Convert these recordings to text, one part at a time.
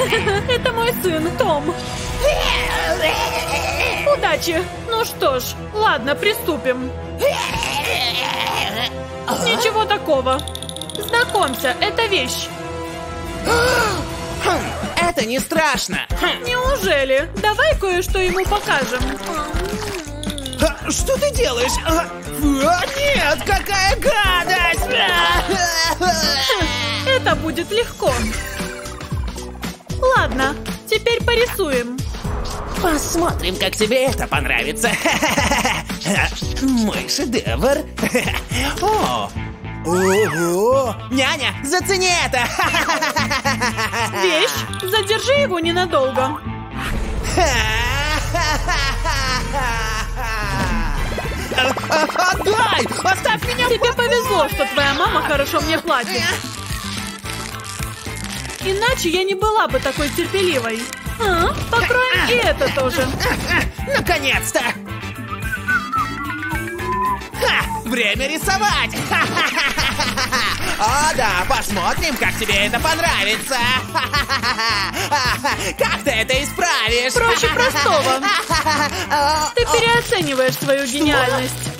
Это мой сын, Том. Удачи. Ну что ж, ладно, приступим. Ничего такого. Знакомься, это вещь. Это не страшно. Неужели? Давай кое-что ему покажем. А, что ты делаешь? А, а, нет, какая гадость! Это будет легко. Ладно, теперь порисуем. Посмотрим, как тебе это понравится. Мой шедевр. О, Ого! Няня, зацени это! Вещь, задержи его ненадолго. Отдай! Оставь меня! Тебе повезло, что твоя мама хорошо мне платит. Иначе я не была бы такой терпеливой. А, покроем и это тоже. Наконец-то! Время рисовать! О, да, посмотрим, как тебе это понравится! Как ты это исправишь? Проще простого. Ты переоцениваешь свою гениальность.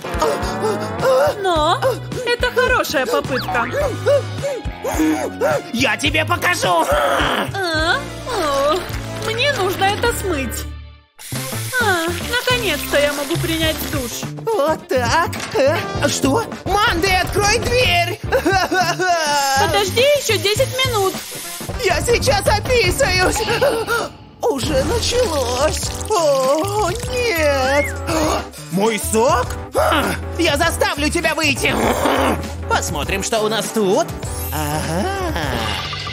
Но это хорошая попытка. Я тебе покажу! А? О, мне нужно это смыть. А, наконец-то я могу принять душ. Вот так? А, что? Манды, открой дверь! Подожди еще 10 минут. Я сейчас описаюсь! Уже началось! О, нет! Мой сок? Я заставлю тебя выйти! Посмотрим, что у нас тут. Ага,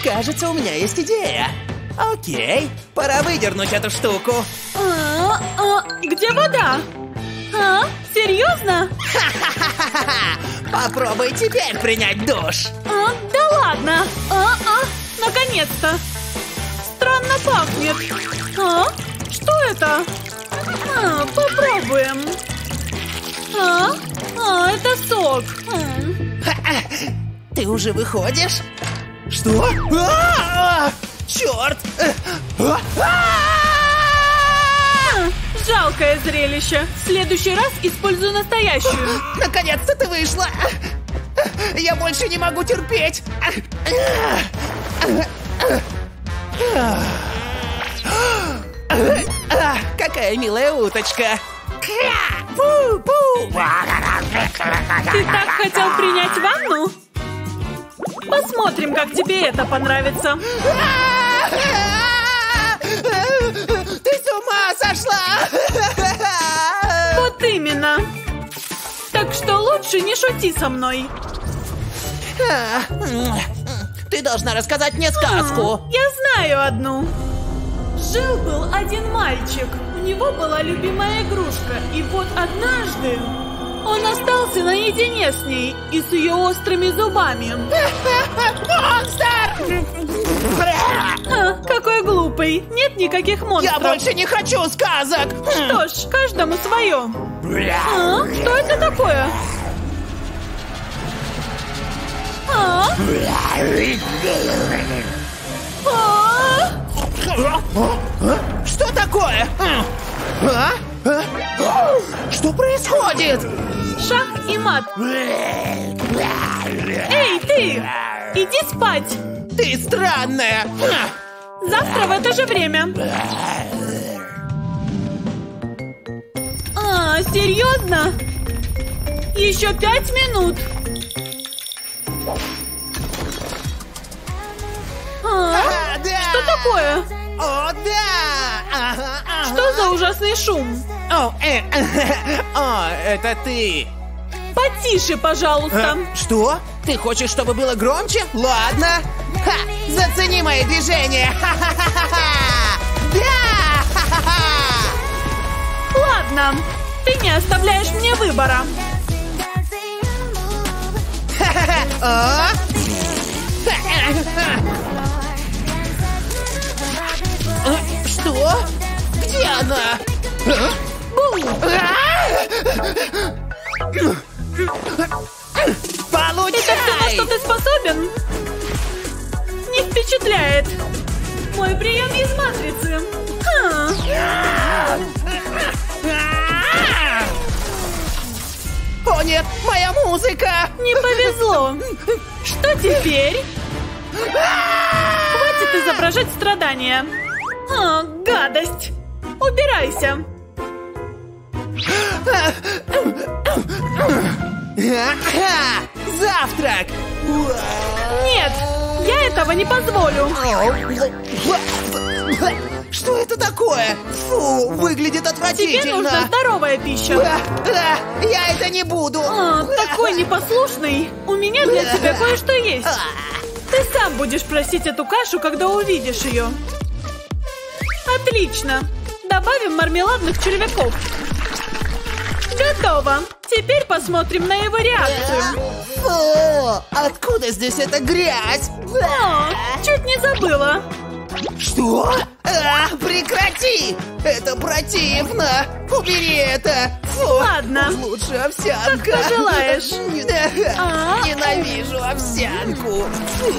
кажется, у меня есть идея. Окей, пора выдернуть эту штуку. А, а, где вода? А, серьезно? Попробуй теперь принять душ. А, да ладно. А, а, наконец-то. Странно пахнет. А, что это? А, попробуем. А, а, это сок. Ты уже выходишь? Что? А-а-а! Черт! А, Жалкое зрелище. В следующий раз использую настоящую. Наконец-то ты вышла! Я больше не могу терпеть! Какая милая уточка! Ты так хотел принять ванну? Посмотрим, как тебе это понравится. Ты с ума сошла! Вот именно. Так что лучше не шути со мной. Ты должна рассказать мне сказку. Я знаю одну. Жил-был один мальчик. У него была любимая игрушка. И вот однажды он остался наедине с ней и с ее острыми зубами. Монстр! А, какой глупый. Нет никаких монстров. Я больше не хочу сказок! Что ж, каждому свое. А, что это такое? А? А? Что такое? А? А? Что происходит? Шах и мат. Эй, ты! Иди спать! Ты странная! Завтра в это же время. А, серьезно? Еще пять минут. А, А, да! что такое? О, да! Ага, ага. Что за ужасный шум? О, э, о, это ты! Потише, пожалуйста. Э, Что? Ты хочешь, чтобы было громче? Ладно. Ха! Зацени мои движения! Ха-ха-ха-ха! Да! Ха-ха-ха! Ладно, ты не оставляешь мне выбора. А? Что? Где она? А? Это все, Получай! что ты способен? Не впечатляет. Мой прием из матрицы. Ха. О нет, моя музыка! Не повезло. Что теперь? Хватит изображать страдания. А, гадость. Убирайся. Завтрак! Нет, я этого не позволю. Что это такое? Фу, выглядит Тебе отвратительно. нужна здоровая пища. А, а, Я это не буду. А, такой непослушный. У меня для тебя кое-что есть. Ты сам будешь просить эту кашу, когда увидишь ее. Отлично. Добавим мармеладных червяков. Готово. Теперь посмотрим на его реакцию. Фу, откуда здесь эта грязь? О, чуть не забыла. Что? А, прекрати! Это противно! Убери это! Фу, Ладно. лучше овсянка. Как пожелаешь. А? Ненавижу овсянку. Фу.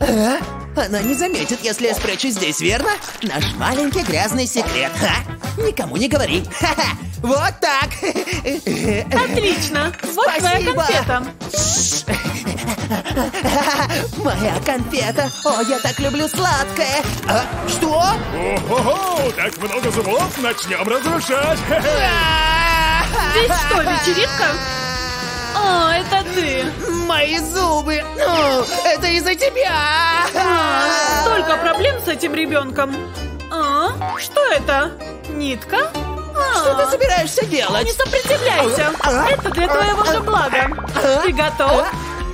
А? Она не заметит, если я спрячусь здесь, верно? Наш маленький грязный секрет. Ха? Никому не говори. Ха-ха. Вот так. Отлично. Вот твоя Спасибо. конфета. Моя конфета. О, я так люблю сладкое. А, что? Ого, так много зубов, начнем разрушать. Здесь что, вечеринка? О, это ты. Мои зубы! Ну, это из-за тебя! А, столько проблем с этим ребенком. А, что это? Нитка? А, Что ты собираешься делать? Не сопротивляйся. Это для твоего же блага. Ты готов?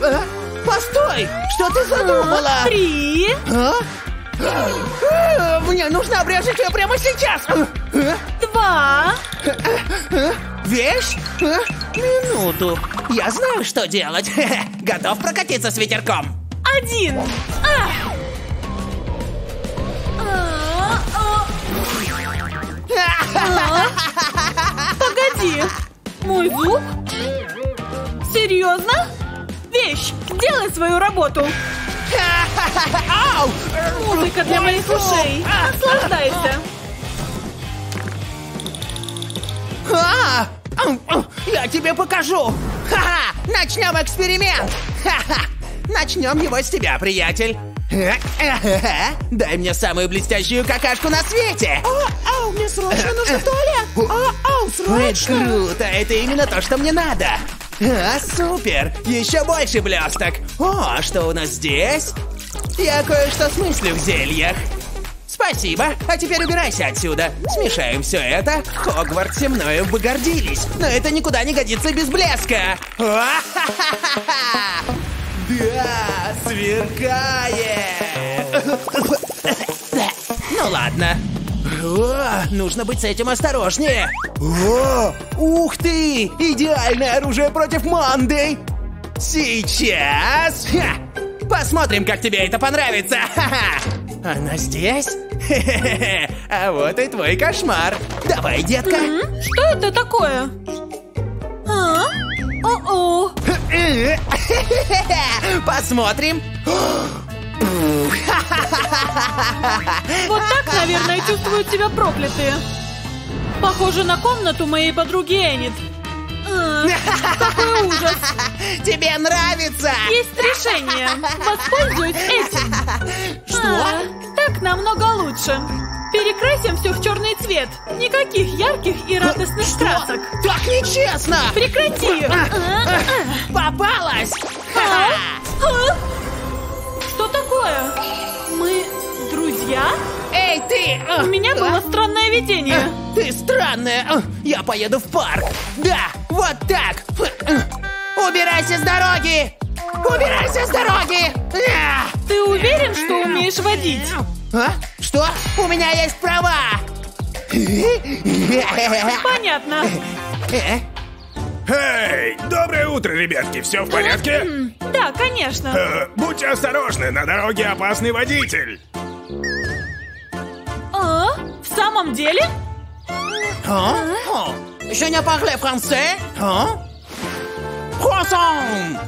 А? Постой! Что ты задумала? Три. А? А, Мне нужно обрезать ее прямо сейчас! А? Два. Вещь? А? Минуту. Я знаю, что делать. Готов прокатиться с ветерком? Один. А. А, а. А? Погоди. Мой зуб? Серьезно? Вещь, делай свою работу. Музыка для моих ушей. Наслаждайся. Я тебе покажу! Ха-ха! Начнем эксперимент! Ха-ха! Начнем его с тебя, приятель! Дай мне самую блестящую какашку на свете! Ау, мне срочно нужен туалет! Ау, срочно! Круто! Это именно то, что мне надо! А, супер! Еще больше блесток! О, а что у нас здесь? Я кое-что смыслю в зельях. Спасибо, а теперь убирайся отсюда. Смешаем все это. Хогвартсе мною бы гордились, но это никуда не годится без блеска. Да, сверкает. Ну ладно. О, нужно быть с этим осторожнее. О, ух ты! Идеальное оружие против Манды! Сейчас! Ха! Посмотрим, как тебе это понравится! Ха-ха! Она здесь? Хе-хе-хе. А вот и твой кошмар. Давай, детка. Что это такое? А? О-о. Посмотрим. Вот так, наверное, чувствуют себя проклятые. Похоже на комнату моей подруги Энит. Какой ужас. Тебе нравится? Есть решение. Воспользуюсь этим. А, так намного лучше. Перекрасим все в черный цвет. Никаких ярких и радостных красок. Так нечестно! Прекрати! А, а, Попалась! Что такое? Мы друзья? Эй, ты! а, У меня было странное видение. а, Ты странная! А, Я поеду в парк! Да, вот так! Убирайся с дороги! Убирайся с дороги! А! Ты уверен, что умеешь водить? А? Что? У меня есть права! Понятно. Э? Эй, доброе утро, ребятки, все в порядке? Да, конечно. Э, будьте осторожны, на дороге опасный водитель. В самом деле? А? О, Je ne parle français? А? Croissant!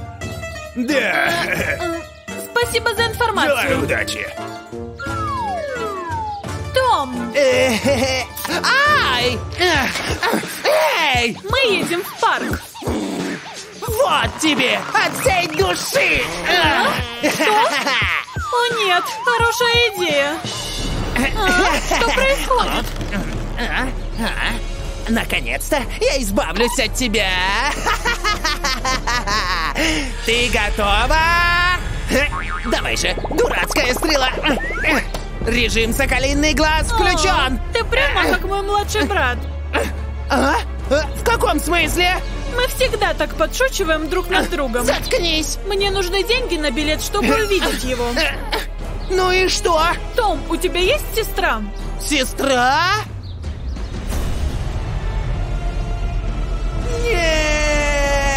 Да, Спасибо за желаю информацию. удачи. Ай! Эй! Мы едем в парк. Вот тебе! От всей души! О нет, хорошая идея. А, что происходит? Наконец-то я избавлюсь от тебя! Ты готова? Давай же, дурацкая стрела! Режим «Соколиный глаз» включен! Ты прямо как мой младший брат. А? А? В каком смысле? Мы всегда так подшучиваем друг над другом. Заткнись! Мне нужны деньги на билет, чтобы увидеть его. Ну и что? Том, у тебя есть сестра? Сестра? Нет!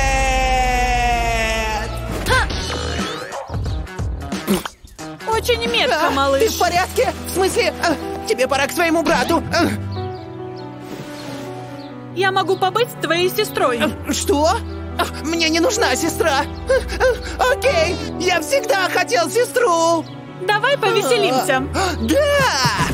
Очень метко, А, малыш. Ты в порядке? В смысле, а, тебе пора к своему брату. А, Я могу побыть твоей сестрой. а, Что? Мне не нужна сестра. Окей, я всегда хотел сестру. Давай повеселимся. А, Да!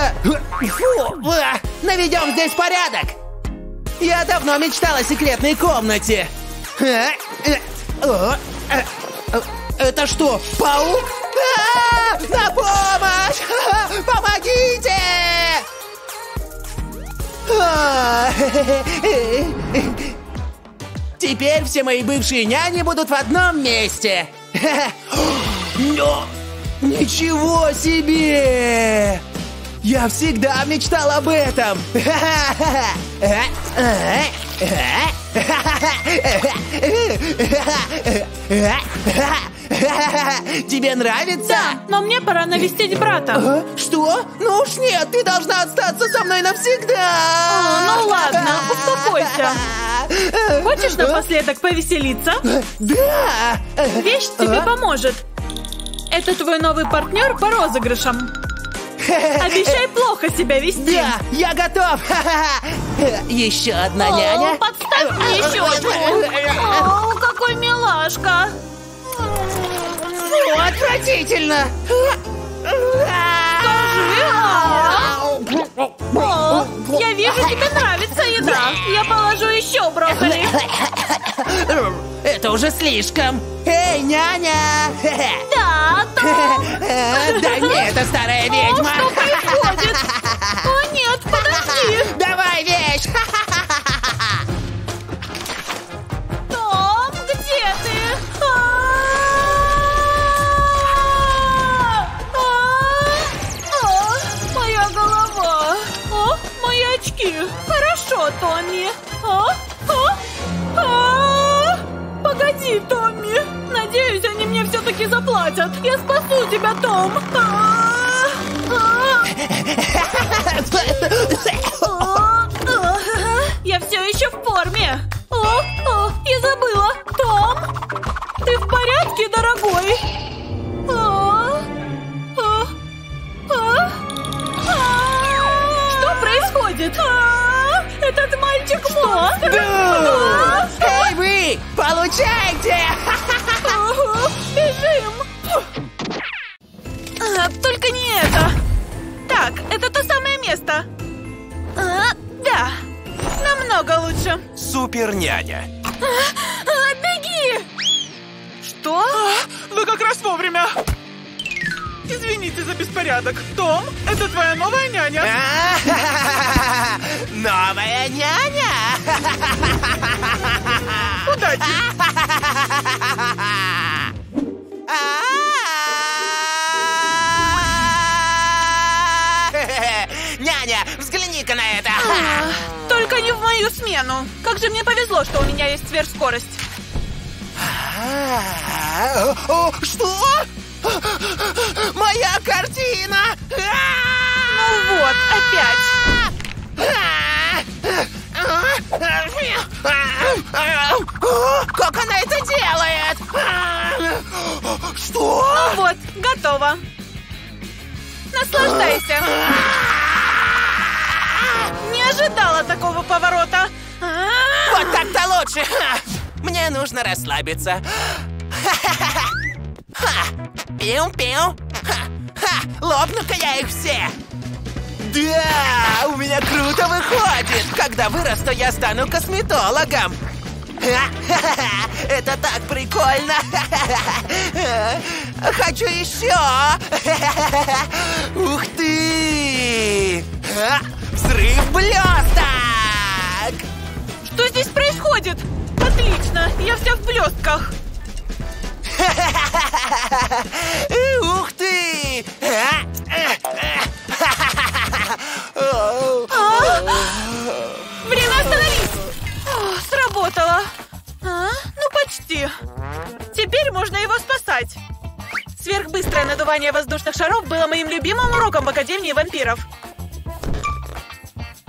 Комната! Фу! Наведем здесь порядок! Я давно мечтал о секретной комнате! Э, э, э, Это что, паук? А, На помощь! Помогите! А, Теперь все мои бывшие няни будут в одном месте! Но... Ничего себе! Я всегда мечтал об этом! Тебе нравится? Но мне пора навестить брата. А? Что? Ну уж нет, ты должна остаться со мной навсегда! О, ну ладно, успокойся. Хочешь напоследок повеселиться? Да! Вещь тебе А? поможет. Это твой новый партнер по розыгрышам. Обещай плохо себя вести. Да, я готов! Еще одна О, няня. подставь мне щечку. О, какой милашка. Фу, отвратительно! О, я вижу, тебе нравится еда. Я положу еще брокколи. Это уже слишком! Эй, няня! Да, Том. Дай мне это старая О, ведьма! что происходит? О, нет, подожди. Давай вещь! все-таки заплатят. Я спасу тебя, Том. А! А! Я все еще в форме. О, о, я забыла. Том, ты в порядке, дорогой? А. Что происходит? Этот мальчик монстр. Эй, вы! Получайте! Место. А, Да, намного лучше. Супер няня. А, Беги! Что? Вы как раз вовремя. Извините за беспорядок. Том, это твоя новая няня. Новая няня! Удачи. смену. Как же мне повезло, что у меня есть сверхскорость. А, что? Моя картина! А! Ну вот, опять. Как она это делает? Что? Ну вот, готово. Наслаждайся. А! Ожидала такого поворота. А, Вот так-то лучше. Мне нужно расслабиться. Пиу-пиу. Ха. Лопну-ка я их все. Да, у меня круто выходит. Когда вырасту, я стану косметологом. Это так прикольно. Хочу еще. Ух ты! Взрыв блесток! Что здесь происходит? Отлично, я вся в блестках. Ух ты! Время остановись! О, сработало. А? Ну, почти. Теперь можно его спасать. Сверхбыстрое надувание воздушных шаров было моим любимым уроком в Академии вампиров.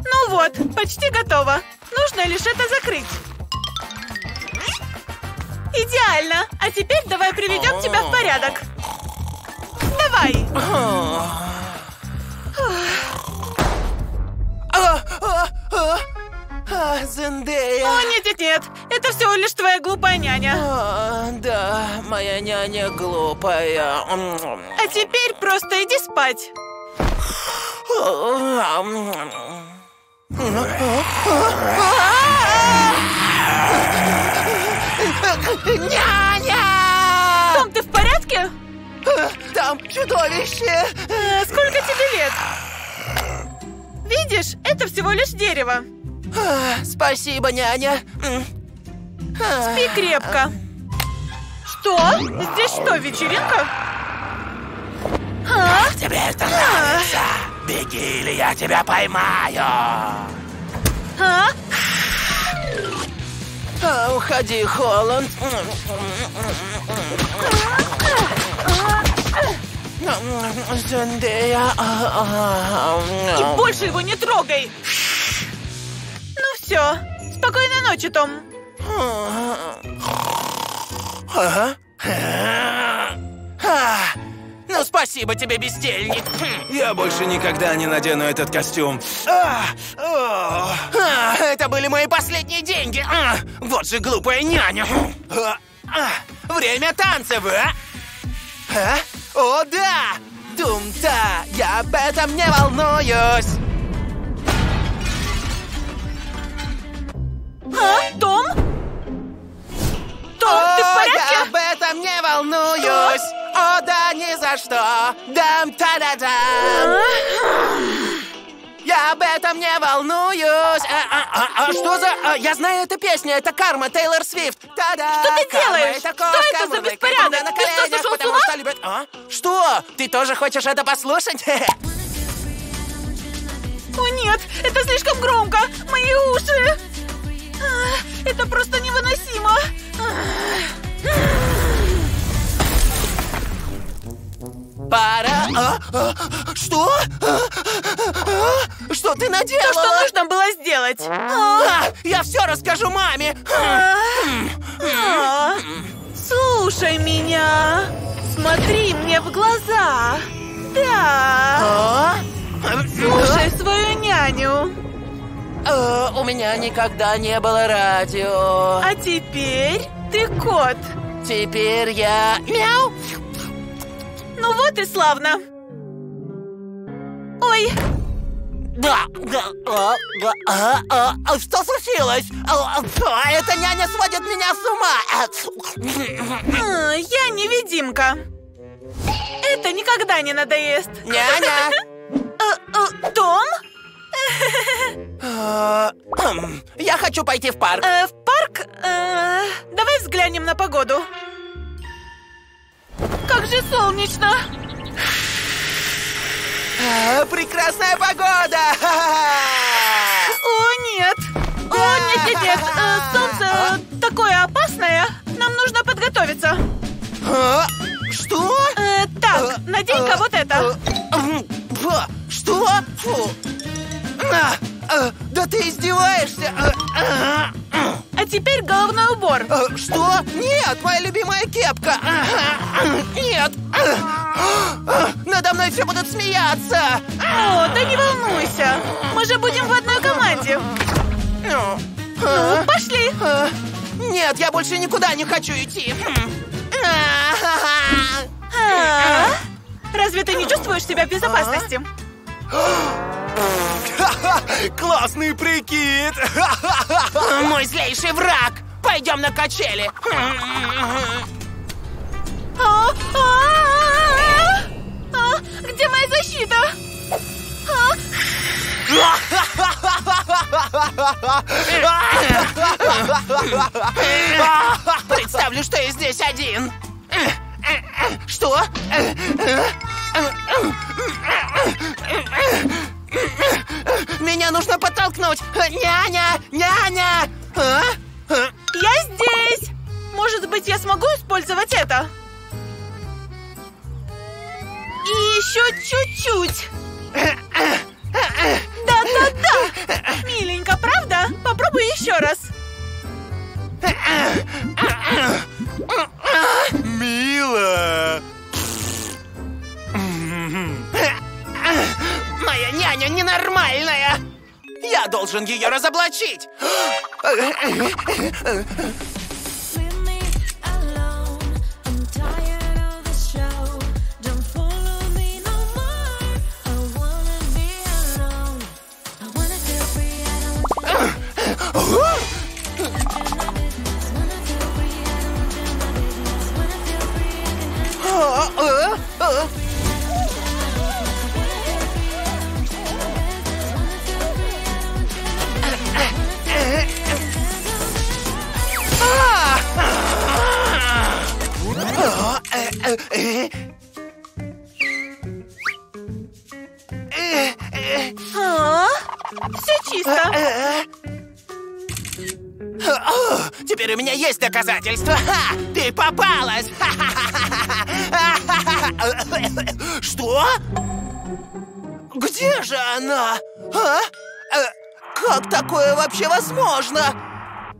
Ну вот, почти готово. Нужно лишь это закрыть. Идеально. А теперь давай приведем тебя в порядок. Давай. Зендея! О, нет-нет-нет. Это всего лишь твоя глупая няня. А, да, моя няня глупая. А теперь просто иди спать. Няня! Том, ты в порядке? Там чудовище! Э, сколько тебе лет? Видишь, это всего лишь дерево. А, Спасибо, няня. А, Спи крепко. Что? Здесь что, вечеринка? А? Тебе это нравится? Беги, или я тебя поймаю! А? А, уходи, Холланд. Зендея. И больше его не трогай. Ну все. Спокойной ночи, Том. Ага. А, Ну, спасибо тебе, бездельник. Хм. Я больше никогда не надену этот костюм. А. А, Это были мои последние деньги. А, Вот же глупая няня. А, а, Время танцев, а? А? О, да! Дум-та, я об этом не волнуюсь. А? Том? Том, да, за что. Дам-та-да-дам. Я об этом не волнуюсь. А, а, а, а, что за... а, я знаю эту песню. Это Карма, Тейлор Свифт. Та-да, Что ты делаешь? Что это за беспорядок? Ты что, сошел с ума? что любит... А? Что? Ты тоже хочешь это послушать? О нет, это слишком громко. Мои уши. А, Это просто невыносимо. Пора... А? А? Что? А? А? Что ты наделала? То, что нужно было сделать. А, А, я все расскажу маме. а, а. Слушай меня. Смотри мне в глаза. Да. А? Слушай свою няню. У меня никогда не было радио. А теперь ты кот. Теперь я... Мяу! Ну вот и славно. Ой, Да, да, а, да, а, а, а, Что случилось? А, а, Эта няня сводит меня с ума. я невидимка. Это никогда не надоест. Няня! А, а, Том? А, Я хочу пойти в парк. Э, в парк? Э, давай взглянем на погоду. Как же солнечно! А, Прекрасная погода! О, нет! О, нет, нет, нет! Э, солнце такое опасное! Нам нужно подготовиться. А, Что? Э, так, надень-ка вот это. Что? Фу. А, а, Да ты издеваешься? А, а, А теперь головной убор. Э, Что? Нет, моя любимая кепка. Нет. Надо мной все будут смеяться. О, да не волнуйся. Мы же будем в одной команде. Ну, Ну, пошли. а, Нет, я больше никуда не хочу идти. Хм. А? Разве ты не чувствуешь себя в безопасности? Классный прикид! Мой злейший враг. Пойдем на качели. А, а, а, а, Где моя защита? А, Представлю, что я здесь один. Что? Меня нужно подтолкнуть. Няня! Няня! А? Я здесь! Может быть, я смогу использовать это? И еще чуть-чуть. Да-да-да! Миленько, правда? Попробуй еще раз. Мило! Моя няня ненормальная! Я должен ее разоблачить! А? Все чисто. О, Теперь у меня есть доказательства. Ха! Ты попалась! Что? Где же она? А? Э, Как такое вообще возможно?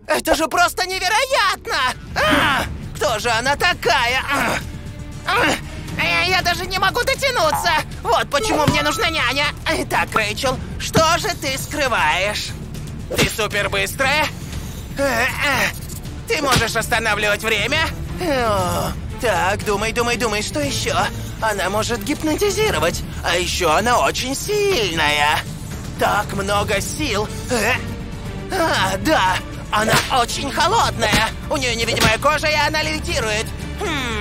Это же просто невероятно! А! Кто же она такая? А! Э, Я даже не могу дотянуться! Вот почему мне нужна няня! Итак, Рэйчел, что же ты скрываешь? Ты супер быстрая? Э, э, Ты можешь останавливать время? Так, думай, думай, думай, что еще? Она может гипнотизировать, а еще она очень сильная. Так много сил. Э, А, да, она очень холодная. У нее невидимая кожа, и она левитирует. Хм, э,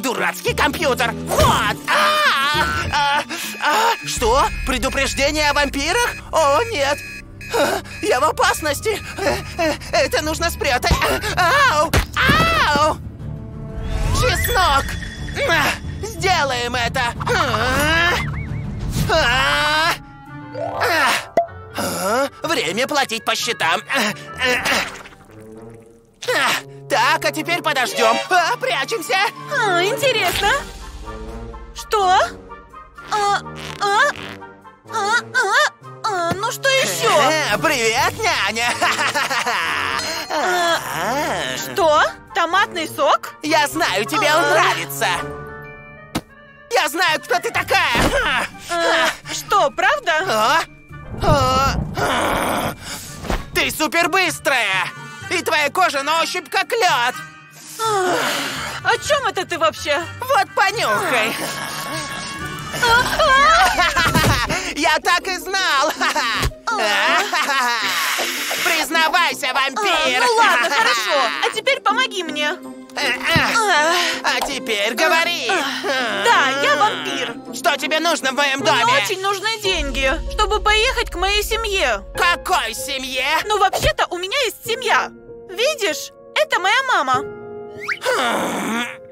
Дурацкий компьютер. Вот. А, а, а, Что? Предупреждение о вампирах? О, нет. А, Я в опасности. Э, э, Это нужно спрятать. Ау! Ау! Чеснок! Сделаем это! А, а, а, а, Время платить по счетам. А, а, а. Так, а теперь подождем. А, Прячемся. А, интересно. Что? А, а, а, а, а, ну что еще? Э, Привет, няня. А, Что? Томатный сок? Я знаю, тебе он нравится. Я знаю, кто ты такая. А, что, правда? А? А? А? Ты супер быстрая! И твоя кожа на ощупь как лед! О чем это ты вообще? Вот понюхай! Я так и знал! Признавайся, А, вампир! ну ладно, хорошо. А теперь помоги мне. А, А теперь говори! да, я вампир. Что тебе нужно в моем Мне доме? очень нужны деньги, чтобы поехать к моей семье. Какой семье? Ну, вообще-то, у меня есть семья. Видишь, это моя мама.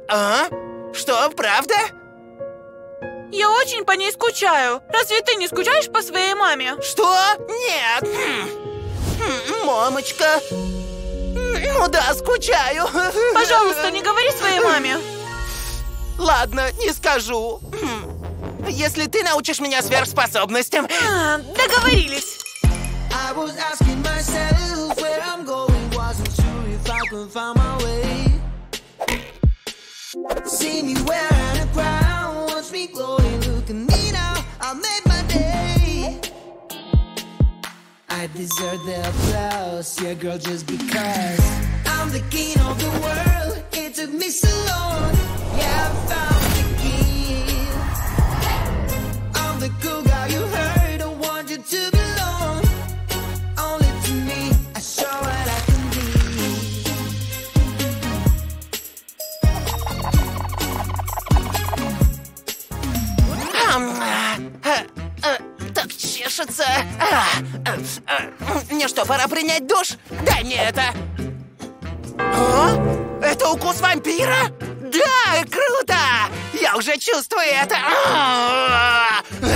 А? Что, правда? Я очень по ней скучаю. Разве ты не скучаешь по своей маме? Что? Нет. Хм. Хм, Мамочка. Ну да, скучаю. Пожалуйста, не говори своей маме. Ладно, не скажу. Хм. Если ты научишь меня сверхспособностям... А, договорились. I was asking myself I find my way. See me wearing a crown, watch me glowing, look at me now, I made my day. I deserve the applause, yeah, girl, just because I'm the king of the world. It took me so long, yeah, I found the key. I'm the cool Так чешется. А, а. Мне что, пора принять душ? Дай мне это. А? Это укус вампира? Да, круто! Я уже чувствую это. А, а.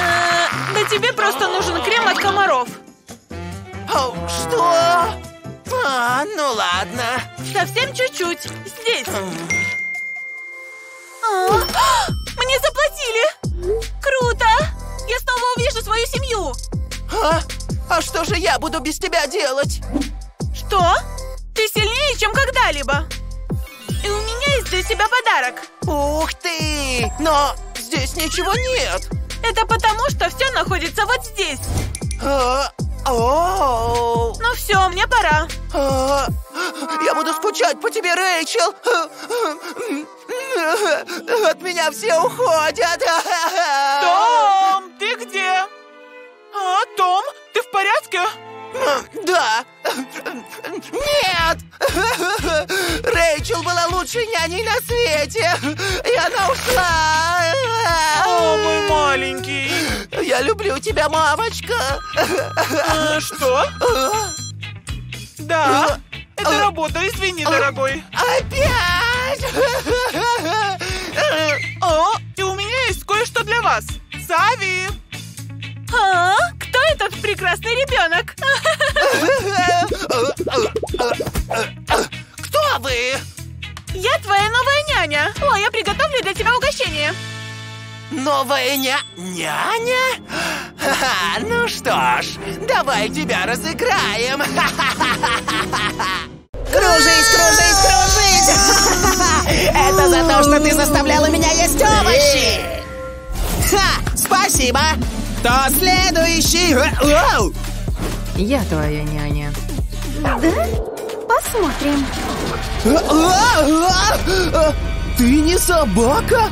Э, да тебе просто нужен крем от комаров. О, Что? А, ну ладно. Совсем чуть-чуть. Здесь. Мне заплатили! Круто! Я снова увижу свою семью! А? А что же я буду без тебя делать? Что? Ты сильнее, чем когда-либо! И у меня есть для тебя подарок! Ух ты! Но здесь ничего нет. Это потому, что все находится вот здесь! А, о, Ну все, мне пора! а, Я буду скучать по тебе, Рэйчел. От меня все уходят. Том, ты где? А, Том, ты в порядке? Да. Нет. Рэйчел была лучшей няней на свете. И она ушла. О, мой маленький. Я люблю тебя, мамочка. А, что? Да, это работа, извини, дорогой. Опять! О, и у меня есть кое-что для вас. Сави! А? Кто этот прекрасный ребенок? Кто вы? Я твоя новая няня! О, я приготовлю для тебя угощение! Новая ня... няня? Ну что ж, давай тебя разыграем. Кружись, кружись, кружись! Это за то, что ты заставляла меня есть овощи! Ха! Спасибо! Кто следующий? Оу! Я твоя няня. Да? Посмотрим. А, а, а, Ты не собака?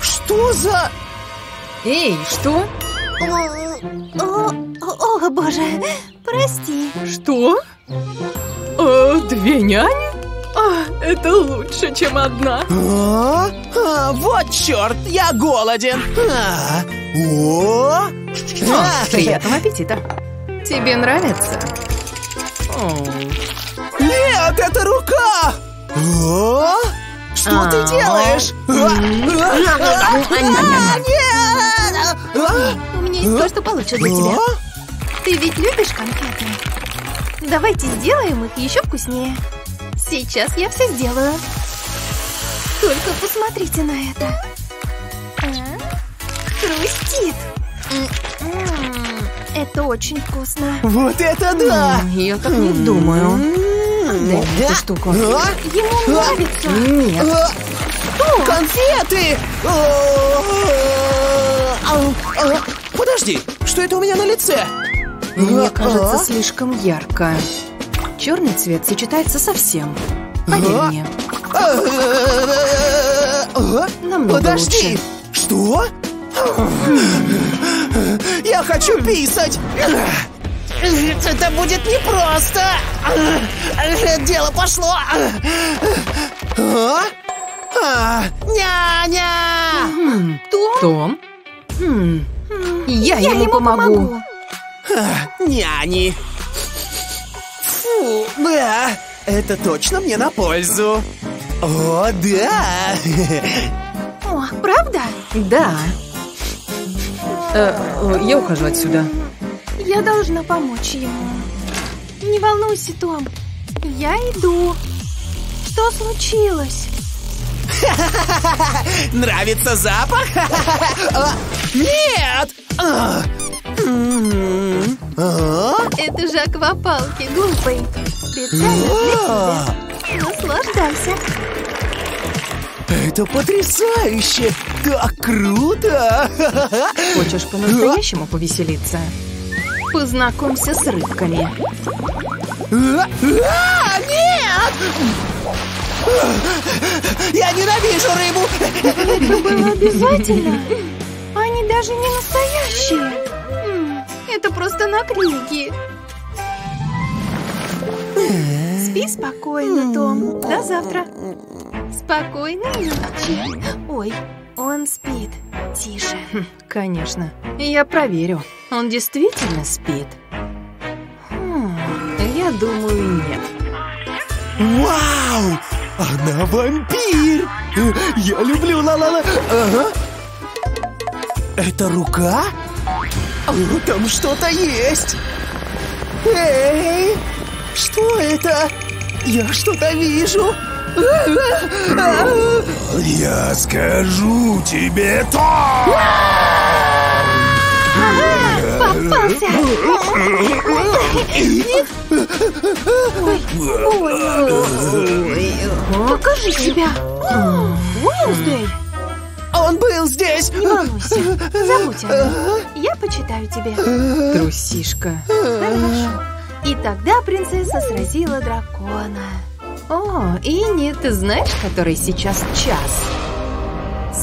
Что за... Эй, что? О, о, о, боже, прости. Что? О, две няни? А, это лучше, чем одна. А? А, вот черт, я голоден. А, О! А, Приятного аппетита. Тебе нравится? О, Нет, это рука! О! Что А. ты делаешь? А, а, а! А, У меня есть кое-что получше для тебя. Ты ведь любишь конфеты? Давайте сделаем их еще вкуснее. Сейчас я все сделаю. Только посмотрите на это. А? Хрустит. М-м, Это очень вкусно. Вот это да! я так не думаю. Дай мне эту штуку. А? Ему нравится. Нет. А, Конфеты! А, а, а, Подожди, что это у меня на лице? Мне А, кажется, а? слишком ярко. Черный цвет сочетается со всем. Поверь А? мне. А, Намного Подожди! лучше. Что? Я хочу писать! Это будет непросто! Дело пошло! А? А, Няня! Том? Хм, Я, Я ему, ему помогу. помогу. А, Няни! Да, это точно мне на пользу. О, да. О, правда? Да. Э, я ухожу отсюда. Я должна помочь ему. Не волнуйся, Том. Я иду. Что случилось? Нравится запах? А, Нет! Это же аквапалки, глупый. Специально для тебя. Наслаждайся. Это потрясающе! Так круто! Хочешь по-настоящему повеселиться? Познакомься с рыбками. А, а, Нет! Я ненавижу рыбу! Это было обязательно. Они даже не настоящие. Это просто наклейки. Спи спокойно, Том. До завтра. Спокойной ночи. Ой, он спит. Тише. Конечно. Я проверю. Он действительно спит? Хм, я думаю, нет. Вау! Она вампир! Я люблю ла-ла-ла! Ага. Это рука? О, там что-то есть! Эй! Что это? Я что-то вижу! Я скажу тебе то! Попался! Покажи себя! Уэнсдей! Он был здесь! Не волнуйся, забудь о нем. Я почитаю тебе. Трусишка. Хорошо. И тогда принцесса сразила дракона. О, Ини, ты знаешь, который сейчас час?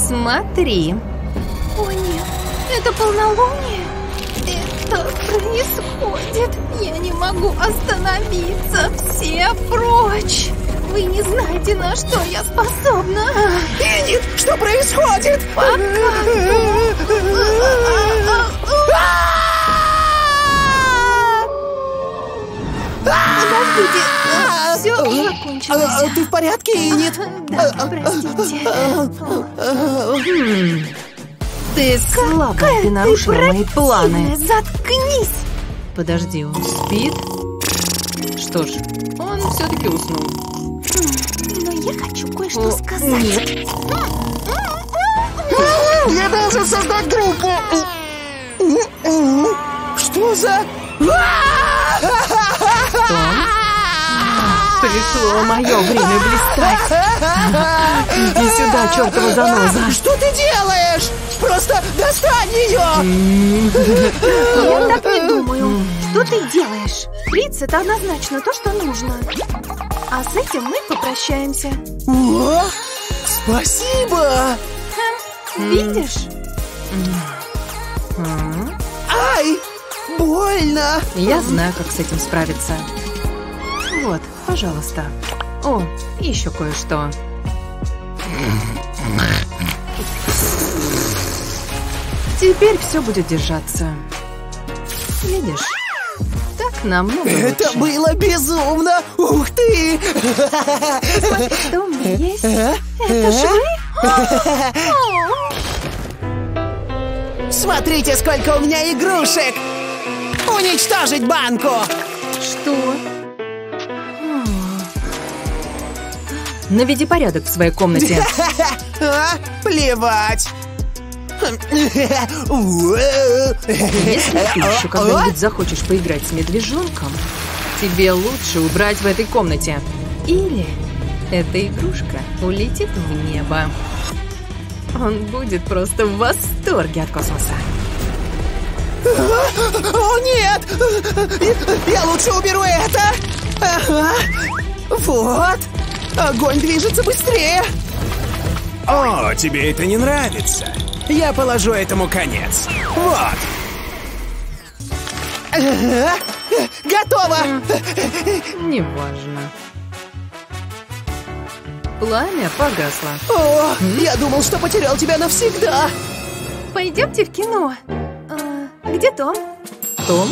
Смотри. О нет, это полнолуние? Это происходит. Я не могу остановиться. Все прочь. Вы не знаете, на что я способна. Инит, что происходит? Подождите, все А, закончилось. Ты в порядке, Инит? Да, простите. Ты слабо, ты нарушила мои планы. Заткнись! Подожди, он спит? Что ж, он все-таки уснул. Но я хочу кое-что сказать. Я должен создать группу! Что за... Пришло мое время блистать. Иди сюда, чертова заноза. Что ты делаешь? Просто достань ее! Я так не думаю. Что ты делаешь? Фриц, это однозначно то, что нужно. А с этим мы попрощаемся. О, спасибо! Видишь? Ай! Больно! Я знаю, как с этим справиться. Вот, пожалуйста. О, еще кое-что. Теперь все будет держаться. Видишь? Намного Это лучше. было безумно! Ух ты! Что у меня есть? А? Это швы? Смотрите, сколько у меня игрушек! Уничтожить банку! Что? Наведи порядок в своей комнате. А? Плевать! Если ты еще когда-нибудь захочешь поиграть с медвежонком, тебе лучше убрать в этой комнате. Или эта игрушка улетит в небо. Он будет просто в восторге от космоса. О, нет! Я лучше уберу это! Ага. Вот! Огонь движется быстрее! О, тебе это не нравится? Я положу этому конец. Вот. Ага. Готово! Неважно. Пламя погасло. О, я думал, что потерял тебя навсегда! Пойдемте в кино. А, где Том? Том?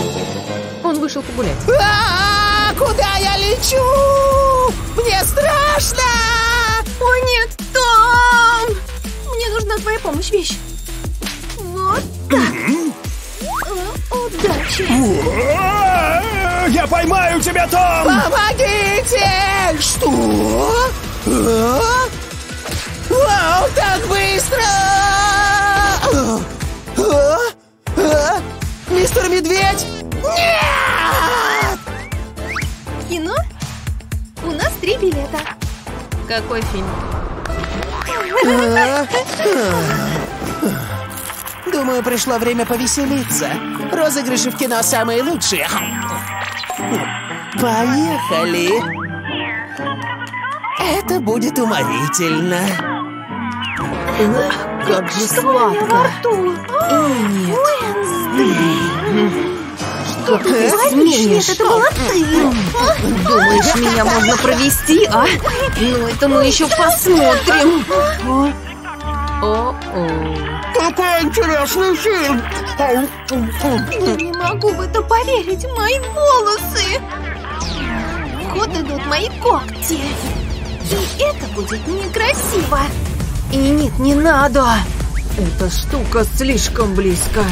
Он вышел погулять. А, Куда я лечу? Мне страшно! О нет, Том! Нужна твоя помощь, вещь. Вот так. О, Удачи. Я поймаю тебя, Том! Помогите! Что? А? Вау, так быстро! А? А? Мистер Медведь? Нет! Кино? У нас три билета. Какой фильм? Думаю, пришло время повеселиться. Розыгрыши в кино самые лучшие. Поехали! Это будет уморительно. Как же сладко. Эй, нет. Что ты смеешь? Это была ты. Думаешь, меня можно провести, а? Ну, это мы еще посмотрим. О-о. Какой интересный фильм! Я не могу в это поверить. Мои волосы. В ход идут мои когти. И это будет некрасиво. И нет, не надо. Эта штука слишком близко.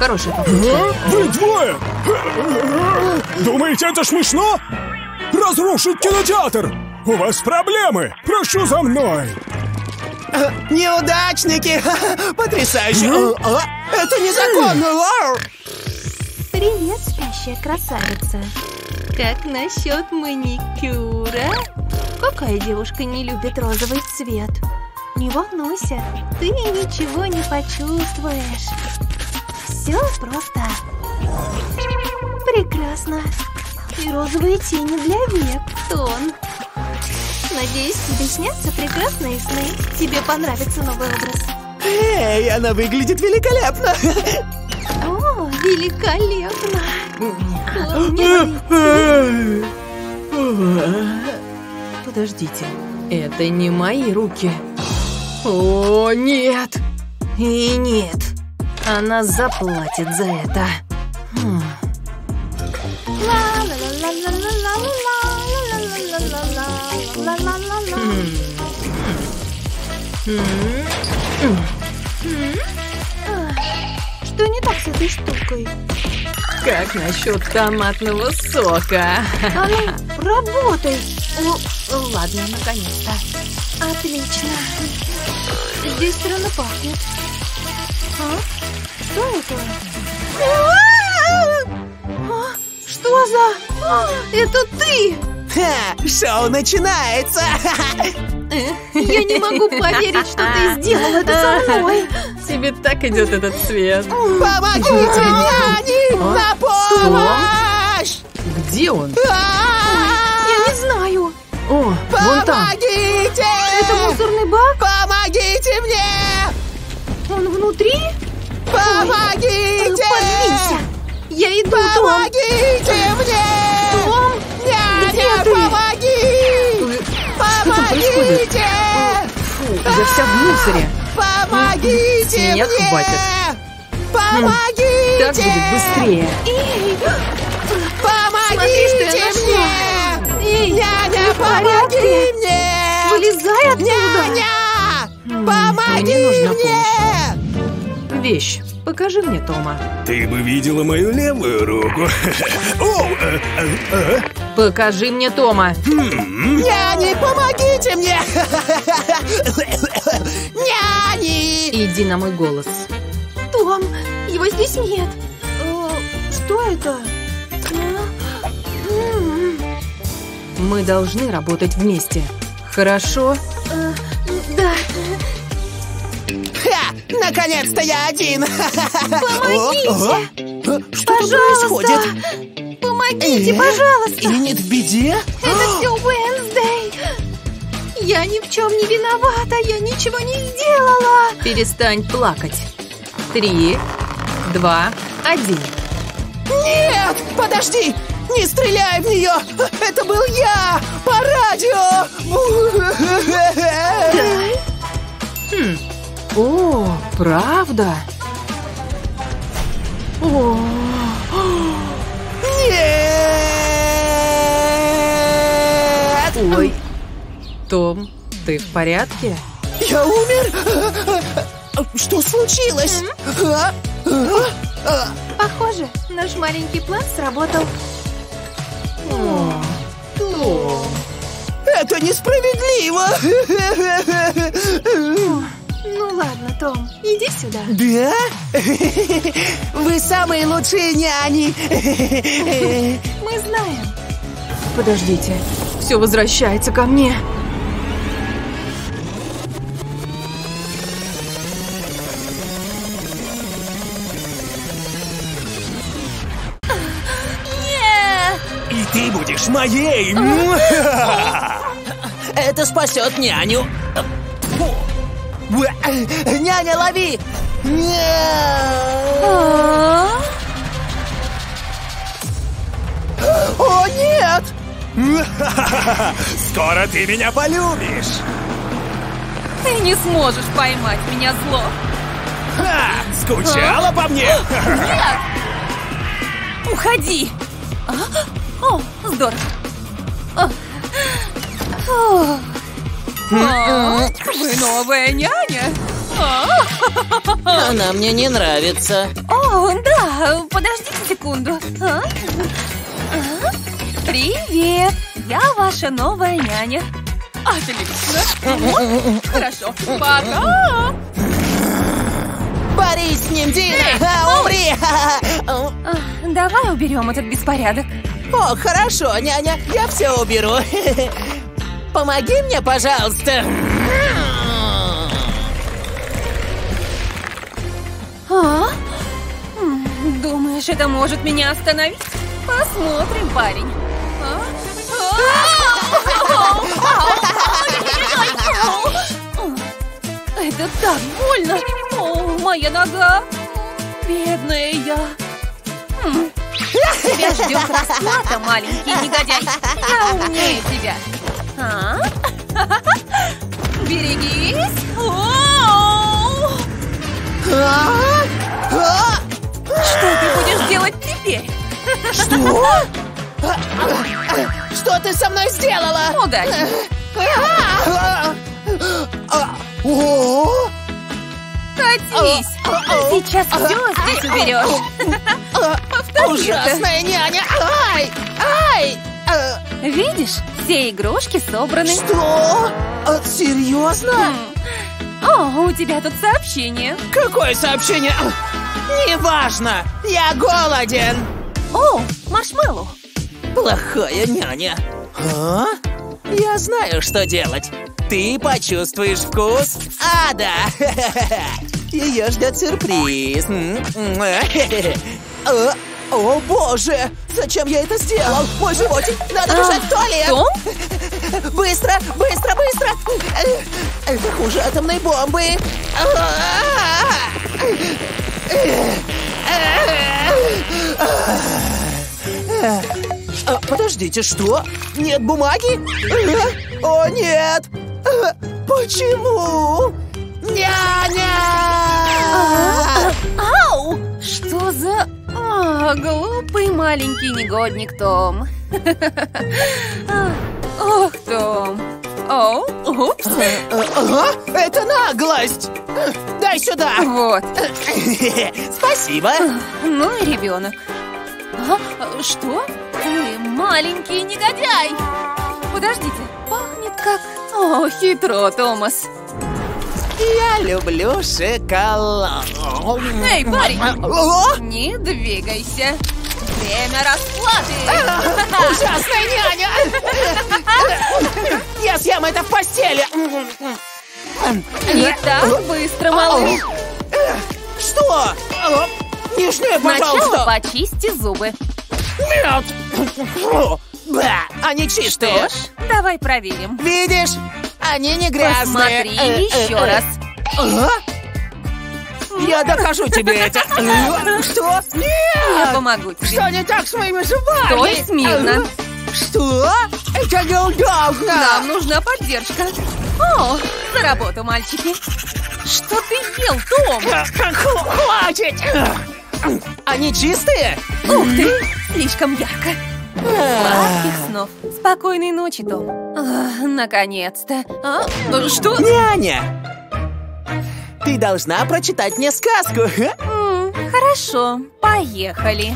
Хорошая попытка. Вы двое! Думаете, это смешно? Разрушить кинотеатр! У вас проблемы! Прошу за мной! Неудачники! Потрясающе! А, а, Это незаконно! Вау! Привет, спящая красавица. Как насчет маникюра? Какая девушка не любит розовый цвет? Не волнуйся, ты ничего не почувствуешь. Все просто. Прекрасно. И розовые тени для век, Тон. Надеюсь, тебе снятся прекрасные сны. Тебе понравится новый образ. Эй, она выглядит великолепно! О, великолепно! Подождите, это не мои руки. О, нет! И нет, она заплатит за это. Хм. Что не так с этой штукой? Как насчет томатного сока? А ну, работай! Ладно, наконец-то. Отлично. Здесь странно пахнет. А? Что это? А? Что за... А, это ты! Ха, шоу начинается! Я не могу поверить, что ты сделал это со мной. Тебе так идет этот цвет. Помогите, няни! На помощь! Где он? А, Я не знаю. О, вон там. Помогите! Это мусорный бак? Помогите мне! Он внутри? Помогите! Подвинься. Я иду, Том. Помогите мне! Том, где Няня, ты? помоги! Что там происходит? Я вся в мусоре. Помогите Меня мне! хватит. Помогите! Так будет быстрее. Эй, Смотри, Помогите нашла. мне! Эй, Няня, помоги мне! Вылезай оттуда. Няня! Помоги мне нужна! Вещь. Покажи мне Тома. Ты бы видела мою левую руку. О, э, э, э. Покажи мне Тома. Няни, помогите мне! Няни! Иди на мой голос. Том, его здесь нет. Что это? Мы должны работать вместе. Хорошо? Да. Наконец-то я один! Помогите! Что тут происходит? Помогите, Э? пожалуйста! Иннет в беде? Это все Уэнсдей! Я ни в чем не виновата, я ничего не сделала! Перестань плакать. Три, два, один. Нет! Подожди! Не стреляй в нее! Это был я! По радио! О, правда? О, нет! Ой, Том, ты в порядке? Я умер? Что случилось? А? А? Похоже, наш маленький план сработал. О, Том. Это несправедливо! Ну ладно, Том, иди сюда. Да? Вы самые лучшие няни! Мы знаем. Подождите, все возвращается ко мне. И ты будешь моей! Это спасет няню! Няня, лови! Нет! О, нет! Скоро ты меня полюбишь! Ты не сможешь поймать меня зло. Ха! Скучала по мне? Уходи! А? О, здорово. А. О. А, Вы новая няня? А. Она мне не нравится. О, да, подождите секунду. А? А? Привет, я ваша новая няня. Отлично. Хорошо, пока. Борись с ним, Дина! А, Умри! А, Давай уберем этот беспорядок. О, хорошо, няня, я все уберу. Помоги мне, пожалуйста. А? Думаешь, это может меня остановить? Посмотрим, парень. А? А? Это так больно! О, моя нога! Бедная я! Тебя ждет расплата, маленький негодяй! Я умнее тебя! А? Берегись! Что ты будешь делать теперь? Что? Что ты со мной сделала? Удачи! Катись! Сейчас все здесь уберешь. Повтори. Ужасная няня! Ай! Ай! Видишь, все игрушки собраны. Что? А, Серьезно? О, у тебя тут сообщение. Какое сообщение? Неважно! Я голоден! О, маршмеллоу. Плохая няня. А? Я знаю, что делать. Ты почувствуешь вкус ада. Ее ждет сюрприз. О, боже! Зачем я это сделал? Мой животик! Надо бежать в туалет! Том? Быстро, быстро, быстро! Это хуже атомной бомбы! А, Подождите, что? Нет бумаги? О, нет! Почему? Няня! А, глупый маленький негодник Том. Ох, Том. О, упс. Ага, это наглость! Дай сюда! Вот. Спасибо! Ну и ребенок. А, что? Ты маленький негодяй! Подождите, пахнет как... О, хитро, Томас. Я люблю шоколад. Эй, парень! О, Не двигайся. Время расплаты. ужасная няня! Я съем это в постели! Не так быстро, малыш. Что? Сначала пожалуйста! почисти зубы. Нет! Они чистые! Что ж, давай проверим. Видишь? Они не грязные! Посмотри Э, э, еще э. раз. Ага. Я докажу тебе это! Что? Я Нет! помогу тебе. Что не так с моими зубами? Стой смирно. Э, Что? Это неудобно! Нам нужна поддержка. О, за работу, мальчики. Что ты ел, Том? Хватит! Они чистые? Ух ты, слишком ярко. Сладких снов. Спокойной ночи, Том. А, Наконец-то. А? Что? Няня! Ты должна прочитать мне сказку. Хорошо, поехали.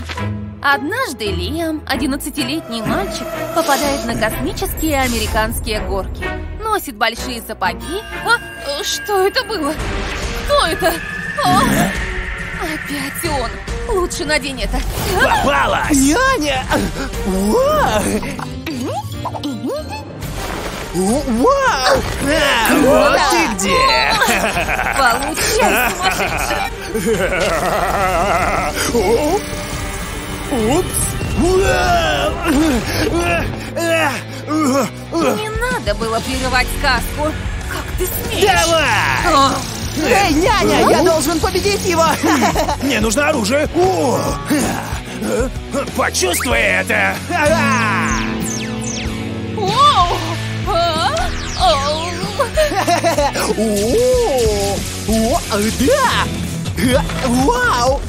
Однажды Лиам, 11-летний мальчик, попадает на космические американские горки. Носит большие сапоги. А, что это было? Кто это? А, опять он. Лучше надень это. Попалась! Няня! Вау! Вот ты где! Получай, сумасшедший. Упс! Не надо было прерывать сказку. Как ты смеешь? Давай! Эй, няня, я должен победить его! Мне нужно оружие! О! Почувствуй это! Оу! А? О, о, да! Вау!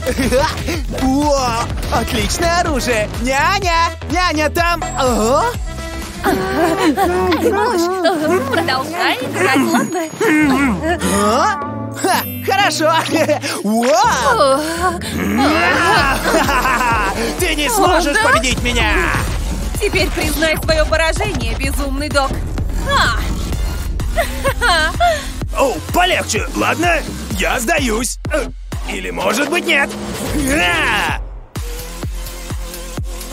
О, отличное оружие! Няня! Няня там! Ага. Малыш, э, продолжай играть, ладно? Ха, хорошо! Ты не сможешь победить меня! Теперь признай свое поражение, безумный док. А! О, полегче, ладно? Я сдаюсь. Э, Или, может быть, нет.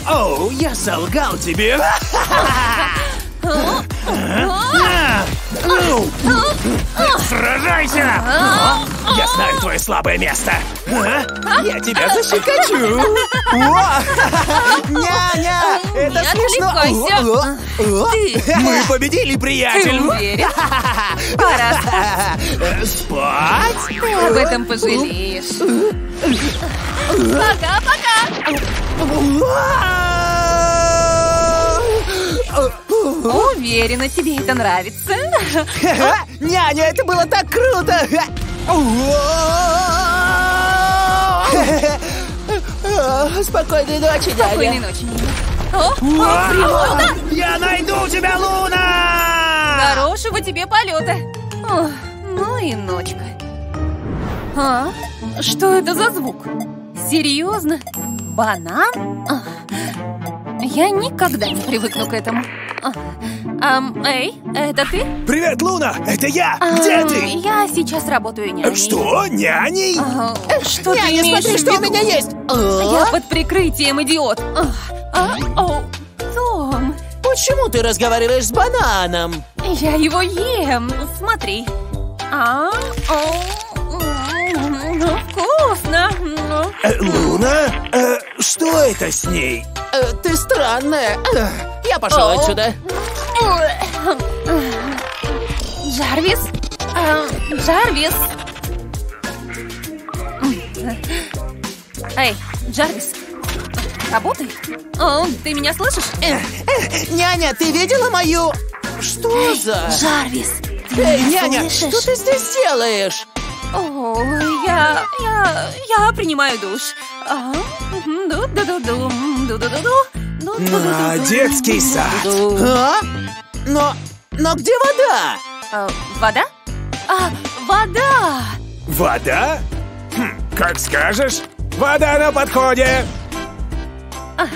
Оу, я солгал тебе. Сражайся! Я знаю твое слабое место. А? Я тебя защекочу! Няня! Это смешно! Мы победили, приятель! Пора спать. Об этом пожалеешь. Пока-пока. Уверена, тебе это нравится. Няня, это было так круто! Спокойной ночи, Спокойной няня! ночи. О, прямой удар. Я найду тебя, Луна! Хорошего тебе полета. О, ну и ночка. А? Что это за звук? Серьезно? Банан? Я никогда не привыкну к этому. А, ам, эй, это ты? Привет, Луна! Это я! Где Ам, ты? Я сейчас работаю няней. Что? Няней? А, Что ты Няня, имеешь смотри, в что у виду? меня есть! Я О, под прикрытием, идиот. А, а, о, Том, Почему ты разговариваешь с бананом? я его ем. Смотри. А, о, м, вкусно. М. Э, Луна? Э, что это с ней? Э, Ты странная. Э, Я пошел О. отсюда. Джарвис? А, Джарвис? Эй, Джарвис, работай? О, ты меня слышишь? Э, э, Няня, ты видела мою... Что за... Джарвис, ты Эй, няня, слышишь? что ты здесь делаешь? О, я, я, я принимаю душ. А, ду-ду-ду-ду, ду-ду-ду-ду, ду-ду-ду-ду. А, детский сад. А? Но... Но где вода? А, Вода? А, вода! Вода? Хм, как скажешь. Вода на подходе. Ага,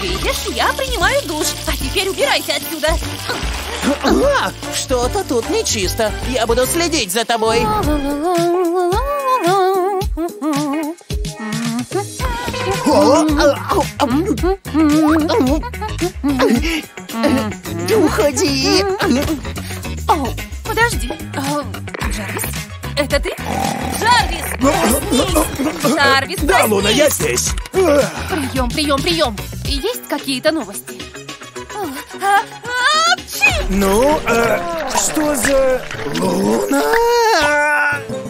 видишь, я принимаю душ. А теперь убирайся отсюда. А, Что-то тут нечисто. Я буду следить за тобой. О, а, а, а, Уходи. О, подожди. А, Джарвис, это ты? Джарвис, проснись! Джарвис, Да, Луна, я здесь. Прием, прием, прием. Есть какие-то новости? А, Ну, э, что за... Луна?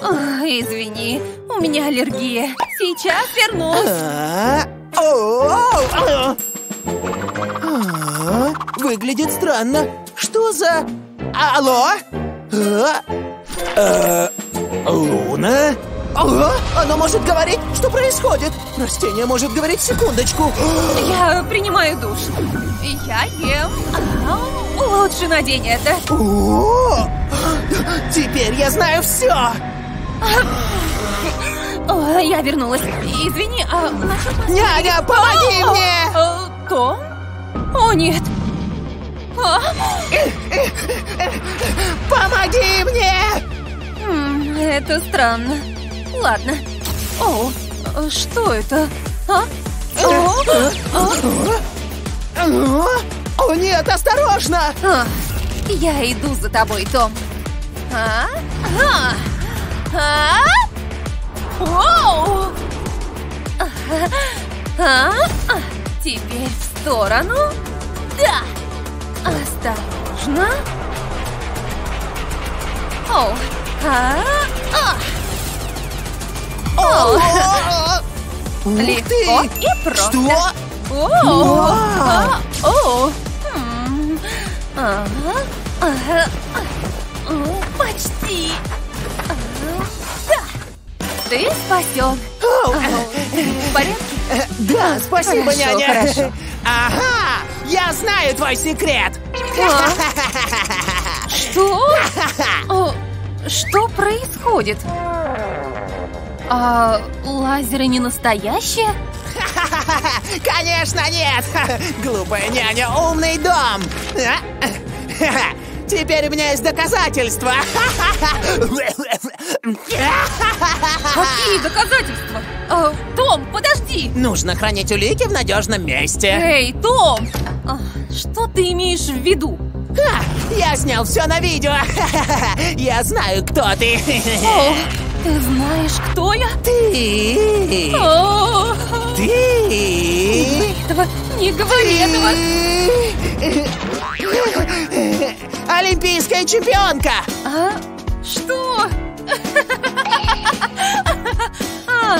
Ох, Извини, у меня аллергия. Сейчас вернусь. А, о, а. Выглядит странно. Что за... Алло? А, Э, Луна? Ага, оно может говорить, что происходит. Растение может говорить секундочку. Я принимаю душ. Я ем. Лучше надень это. О, теперь я знаю все. О, я вернулась. Извини, а насчет Няня, помоги О, мне! о, Том? О, нет. А, Помоги мне! это странно. Ладно. О, а что это? А? О, а, О, О, нет, осторожно! а. Я иду за тобой, Том. А? А? А? Воу! А? А? А? Теперь в сторону. Да! Осторожно. О! А? А! О! Легко и просто. Что? О! О! Ага, ага, о, Почти! Ага, Да! Ты спасен! В порядке? э, Да, спасибо, Хорошо, няня. хорошо. Ага, я знаю твой секрет. А? Что? Что происходит? А лазеры не настоящие? Конечно, нет! Глупая няня, умный дом! Теперь у меня есть доказательства! Какие доказательства? А, Том, подожди! Нужно хранить улики в надежном месте. Эй, Том! А, Что ты имеешь в виду? Ха, я снял все на видео. Я знаю, кто ты. О, ты знаешь, кто я? Ты. О, Ты. этого не говори этого! Олимпийская чемпионка. А? Что? А,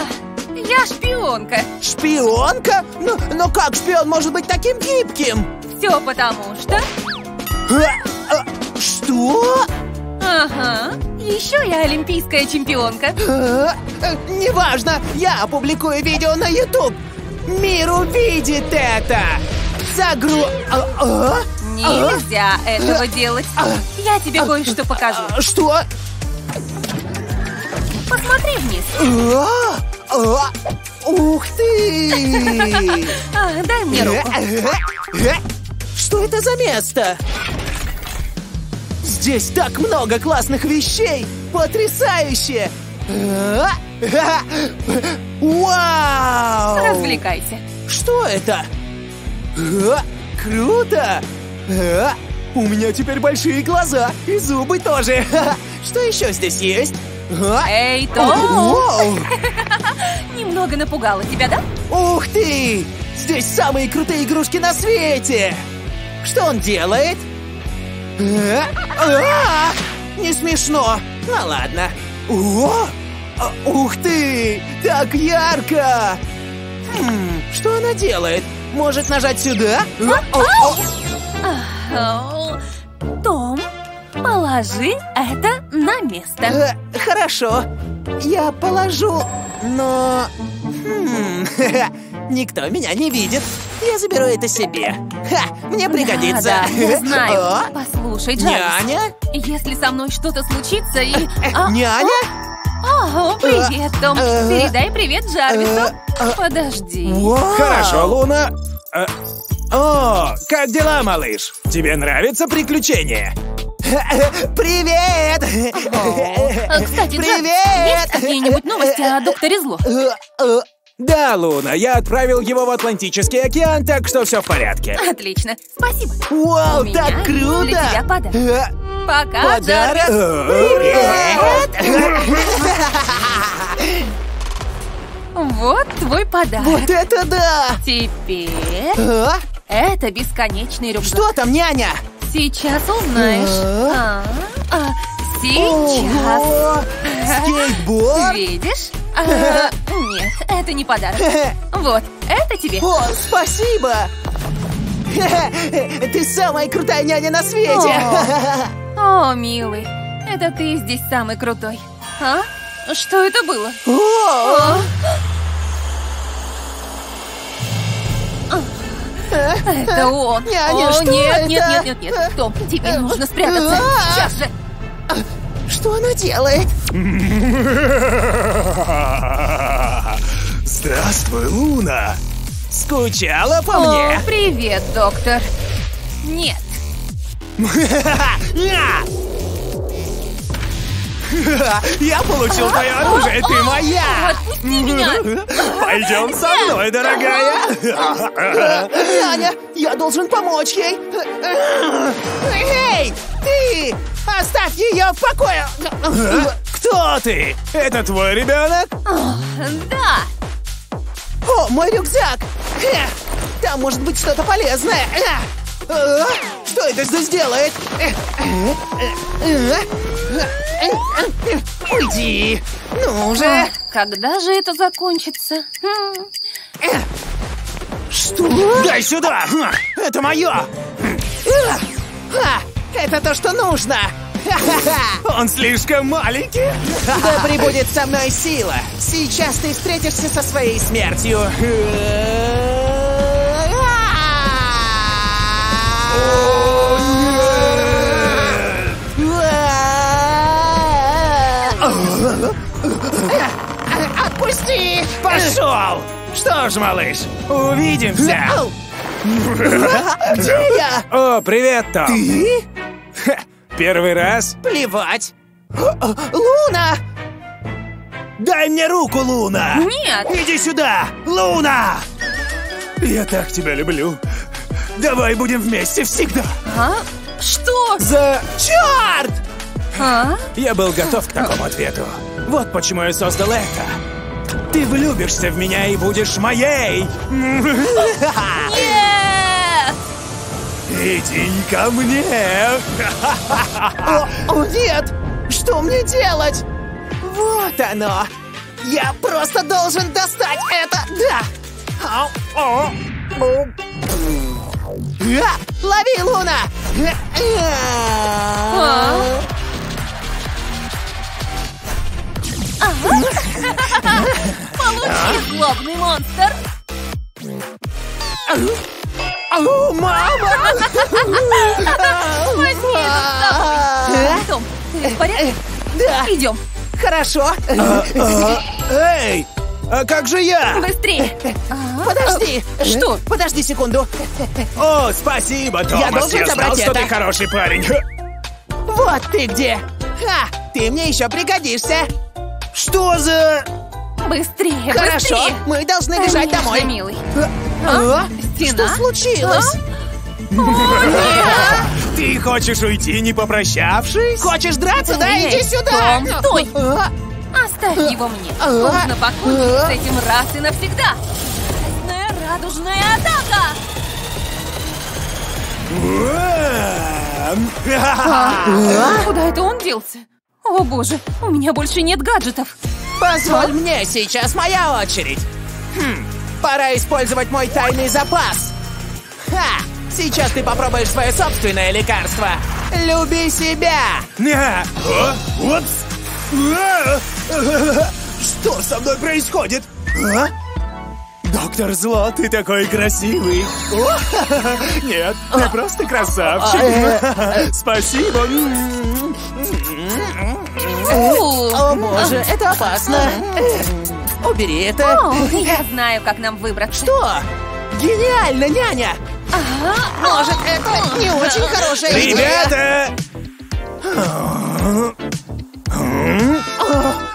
я шпионка. Шпионка? Ну, но как шпион может быть таким гибким? Все потому что... А, а, Что? Ага. Еще я олимпийская чемпионка. А, э, Неважно, я опубликую видео на YouTube. Мир увидит это. Загру... а, а? Нельзя этого делать. Я тебе кое-что покажу. А, Что? Посмотри вниз. А, а, Ух ты! А, дай мне руку. Что это за место? Здесь так много классных вещей! Потрясающе! Вау! Развлекайся. Что это? Круто! У меня теперь большие глаза и зубы тоже. Что еще здесь есть? Эй, Том! Немного напугала тебя, да? Ух ты! Здесь самые крутые игрушки на свете! Что он делает? Не смешно. Ну ладно. О! А, Ух ты! Так ярко! Хм, что она делает? Может нажать сюда? Том, положи это на место. Э, Хорошо. Я положу, но... Никто меня не видит. Я заберу это себе. Ха, мне пригодится. Да, да, я знаю. О, Послушай, Джарвис, Няня? если со мной что-то случится и... А, Няня? О, привет, Том. Э, Передай привет Джарвису. э, Подожди. Хорошо, Луна. Э, О, как дела, малыш? Тебе нравится приключение? Привет! А, Кстати, Джарвис, Привет! есть какие-нибудь новости о докторе Зло? Э, э, Да, Луна, я отправил его в Атлантический океан, так что все в порядке. Отлично, спасибо. Вау, У меня так круто! для тебя подарок. Э, Пока, Подарок? Привет! Вот твой подарок. Вот это да! Теперь А? это бесконечный рюкзак. Что там, няня? Сейчас узнаешь. А, а, сейчас. Ого! Скейтборд? Видишь? А, нет, это не подарок. Вот, это тебе. О, спасибо! Ты самая крутая няня на свете! О, милый, это ты здесь самый крутой. А? Что это было? О! Это он. Няня, О, что нет, это? нет, нет, нет, нет. Том, тебе нужно спрятаться. А! Сейчас же. Что она делает? Здравствуй, Луна. Скучала по О, мне? привет, доктор. Нет. Я получил твое оружие, ты моя! Отпусти меня. Пойдем со мной, дорогая! Няня, я должен помочь ей. Эй, ты! Оставь ее в покое! Кто ты? Это твой ребенок? Да. О, мой рюкзак! Э, Там может быть что-то полезное. Э, э, Что это здесь делает? Уйди! Ну уже! Когда же это закончится? Хм. Что? Дай сюда! Это мое! Это то, что нужно! Ха-ха-ха! Он слишком маленький! Да прибудет со мной сила! Сейчас ты встретишься со своей смертью! Отпусти! Пошел! Что ж, малыш, увидимся! Где я? О, привет, Том! Ты? Ха, Первый раз? Плевать! Луна! Дай мне руку, Луна! Нет. Иди сюда! Луна! Я так тебя люблю. Давай будем вместе всегда. А? Что? За... Черт! А? Я был готов к такому ответу. Вот почему я создал это. Ты влюбишься в меня и будешь моей. Нет! Иди ко мне. О, о, нет! Что мне делать? Вот оно! Я просто должен достать это! Да! А, Лови, Луна! А? Получи, злобный монстр! Ау, мама! Возьми это с! Том, ты в порядке? Да, Идем, хорошо. Эй, а как же я? быстрее! Подожди. Что? Подожди секунду. О, спасибо, Томас. должен Я знал, забрать что это. ты хороший парень. Вот ты где. Ха, ты мне еще пригодишься. Что за... Быстрее, Хорошо, быстрее! мы должны бежать Конечно, домой. милый. А? Стена? Что случилось? Ты хочешь уйти, не попрощавшись? Хочешь драться? Да, иди сюда! Том, стой! А, Оставь его мне. А. Нужно покончить с этим раз и навсегда. Красная радужная атака! А? Куда это он делся? О боже, у меня больше нет гаджетов. Позволь мне, сейчас моя очередь. Хм, пора использовать мой тайный запас. Ха! Сейчас ты попробуешь свое собственное лекарство. Люби себя! А, Упс! А, Что со мной происходит? А? Доктор Зло, ты такой красивый. Нет, ты просто красавчик. Спасибо. Фу. О боже, это опасно. Убери это. О, я знаю, как нам выбраться. Что? Гениально, няня! Может, это не очень хорошая идея? Ребята!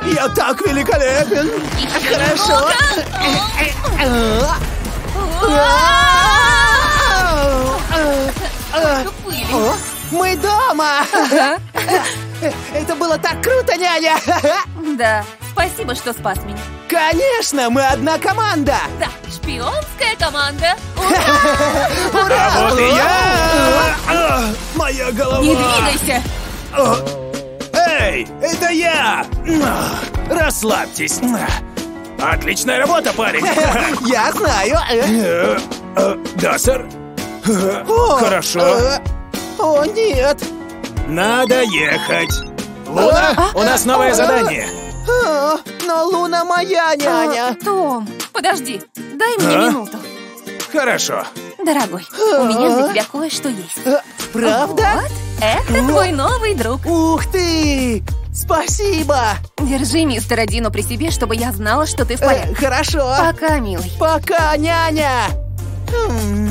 Я так великолепен! Хорошо. мы дома! Это было так круто, няня! Да, спасибо, что спас меня. Конечно, мы одна команда! Да, шпионская команда. А вот и я! А, Моя голова! Не двигайся. Эй, это я! Расслабьтесь! Отличная работа, парень! Я знаю! Э, э, Да, сэр? Э, О, Хорошо. О, нет! Надо ехать. Луна, у нас новое задание. А, но Луна моя няня. А, Том, подожди, дай мне А? минуту. Хорошо. Дорогой, у меня для тебя кое-что есть. А, Правда? Вот, это твой новый друг. Ух ты! Спасибо! Держи мистера Дину при себе, чтобы я знала, что ты в Э, порядке. хорошо. Пока, милый. Пока, няня! М,